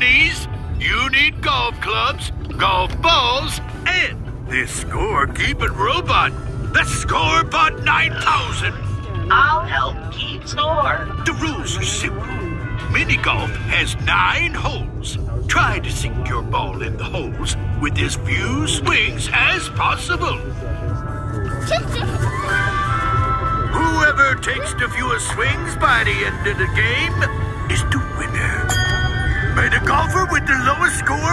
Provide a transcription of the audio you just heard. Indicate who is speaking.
Speaker 1: you need golf clubs, golf balls, and this scorekeeping robot, the Scorebot 9000.
Speaker 2: I'll help keep score.
Speaker 1: The rules are simple. Mini golf has nine holes. Try to sink your ball in the holes with as few swings as possible. Whoever takes the fewest swings by the end of the game May the golfer with the lowest score.